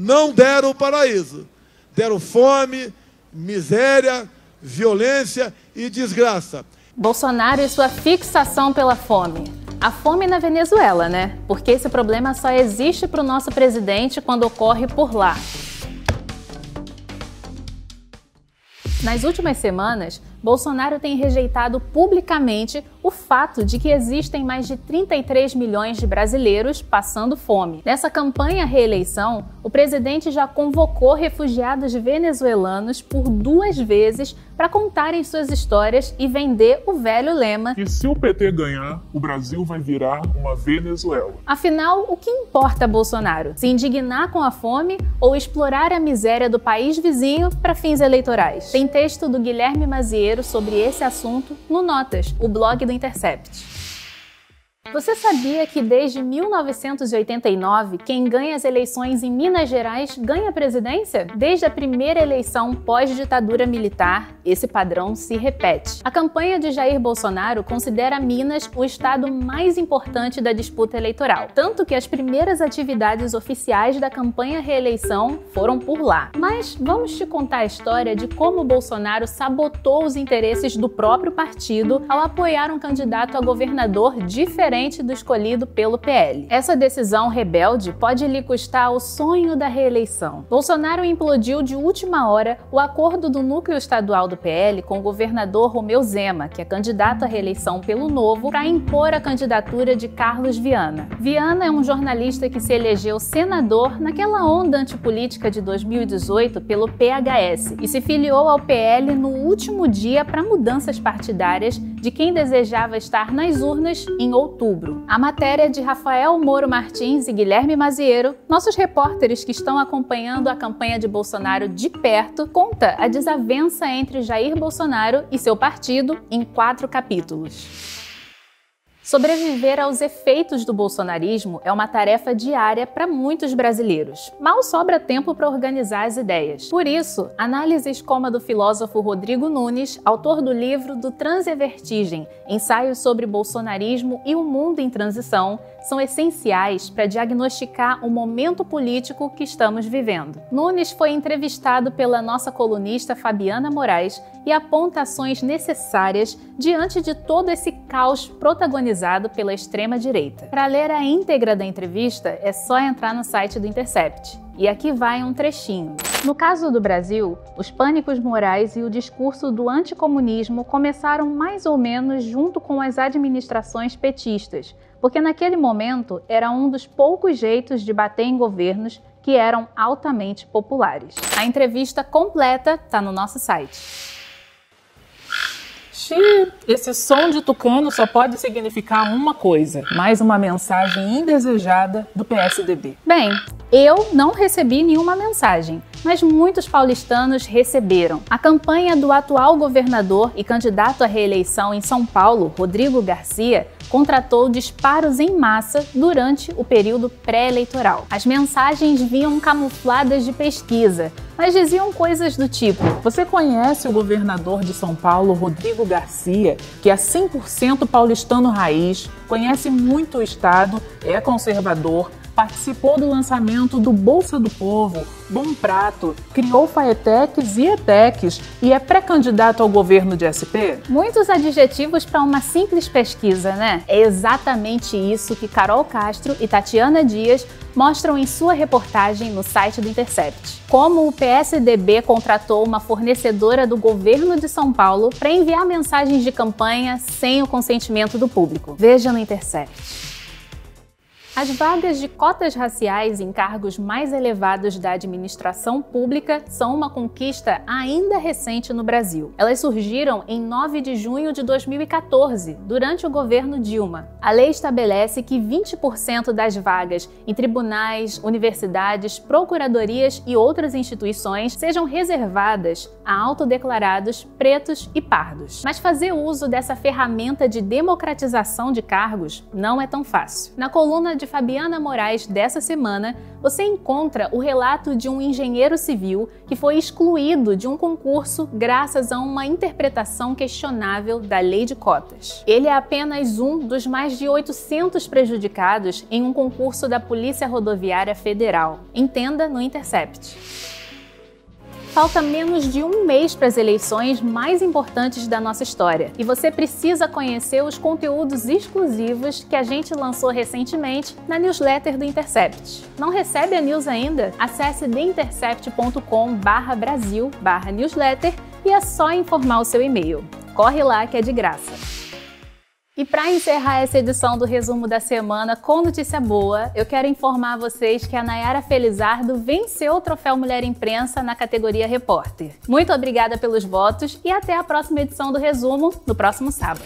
Não deram o paraíso. Deram fome, miséria, violência e desgraça. Bolsonaro e sua fixação pela fome. A fome na Venezuela, né? Porque esse problema só existe para o nosso presidente quando ocorre por lá. Nas últimas semanas, Bolsonaro tem rejeitado publicamente o fato de que existem mais de 33 milhões de brasileiros passando fome. Nessa campanha à reeleição, o presidente já convocou refugiados venezuelanos por duas vezes para contarem suas histórias e vender o velho lema: E se o PT ganhar, o Brasil vai virar uma Venezuela. Afinal, o que importa a Bolsonaro? Se indignar com a fome ou explorar a miséria do país vizinho para fins eleitorais? Tem texto do Guilherme Maziero sobre esse assunto no Notas, o blog do Intercept. Você sabia que desde 1989, quem ganha as eleições em Minas Gerais ganha a presidência? Desde a primeira eleição pós-ditadura militar, esse padrão se repete. A campanha de Jair Bolsonaro considera Minas o estado mais importante da disputa eleitoral, tanto que as primeiras atividades oficiais da campanha reeleição foram por lá. Mas vamos te contar a história de como Bolsonaro sabotou os interesses do próprio partido ao apoiar um candidato a governador diferente diferente do escolhido pelo PL. Essa decisão rebelde pode lhe custar o sonho da reeleição. Bolsonaro implodiu de última hora o acordo do núcleo estadual do PL com o governador Romeu Zema, que é candidato à reeleição pelo Novo, para impor a candidatura de Carlos Viana. Viana é um jornalista que se elegeu senador naquela onda antipolítica de 2018 pelo PHS e se filiou ao PL no último dia para mudanças partidárias de quem desejava estar nas urnas em outubro. A matéria de Rafael Moro Martins e Guilherme Maziero, nossos repórteres que estão acompanhando a campanha de Bolsonaro de perto, conta a desavença entre Jair Bolsonaro e seu partido em quatro capítulos. Sobreviver aos efeitos do bolsonarismo é uma tarefa diária para muitos brasileiros. Mal sobra tempo para organizar as ideias. Por isso, análises como a do filósofo Rodrigo Nunes, autor do livro Do Trans e Vertigem, ensaios sobre bolsonarismo e o mundo em transição, são essenciais para diagnosticar o momento político que estamos vivendo. Nunes foi entrevistado pela nossa colunista Fabiana Moraes e aponta ações necessárias diante de todo esse caos protagonizado pela extrema-direita. Para ler a íntegra da entrevista, é só entrar no site do Intercept. E aqui vai um trechinho. No caso do Brasil, os pânicos morais e o discurso do anticomunismo começaram mais ou menos junto com as administrações petistas, porque naquele momento era um dos poucos jeitos de bater em governos que eram altamente populares. A entrevista completa está no nosso site. Xiii, esse som de tucano só pode significar uma coisa: mais uma mensagem indesejada do PSDB. Bem, eu não recebi nenhuma mensagem, mas muitos paulistanos receberam. A campanha do atual governador e candidato à reeleição em São Paulo, Rodrigo Garcia, contratou disparos em massa durante o período pré-eleitoral. As mensagens vinham camufladas de pesquisa, mas diziam coisas do tipo: Você conhece o governador de São Paulo, Rodrigo Garcia, que é 100% paulistano raiz, conhece muito o estado, é conservador, participou do lançamento do Bolsa do Povo, Bom Prato, criou Faetecs e ETECs e é pré-candidato ao governo de SP? Muitos adjetivos para uma simples pesquisa, né? É exatamente isso que Carol Castro e Tatiana Dias mostram em sua reportagem no site do Intercept. Como o PSDB contratou uma fornecedora do governo de São Paulo para enviar mensagens de campanha sem o consentimento do público. Veja no Intercept. As vagas de cotas raciais em cargos mais elevados da administração pública são uma conquista ainda recente no Brasil. Elas surgiram em 9 de junho de 2014, durante o governo Dilma. A lei estabelece que 20% das vagas em tribunais, universidades, procuradorias e outras instituições sejam reservadas a autodeclarados pretos e pardos. Mas fazer uso dessa ferramenta de democratização de cargos não é tão fácil. Na coluna de de Fabiana Moraes dessa semana, você encontra o relato de um engenheiro civil que foi excluído de um concurso graças a uma interpretação questionável da lei de cotas. Ele é apenas um dos mais de 800 prejudicados em um concurso da Polícia Rodoviária Federal. Entenda no Intercept. Falta menos de um mês para as eleições mais importantes da nossa história e você precisa conhecer os conteúdos exclusivos que a gente lançou recentemente na newsletter do Intercept. Não recebe a news ainda? Acesse theintercept.com/brasil/newsletter e é só informar o seu e-mail. Corre lá que é de graça. E para encerrar essa edição do resumo da semana com notícia boa, eu quero informar vocês que a Nayara Felizardo venceu o troféu Mulher Imprensa na categoria Repórter. Muito obrigada pelos votos e até a próxima edição do resumo, no próximo sábado.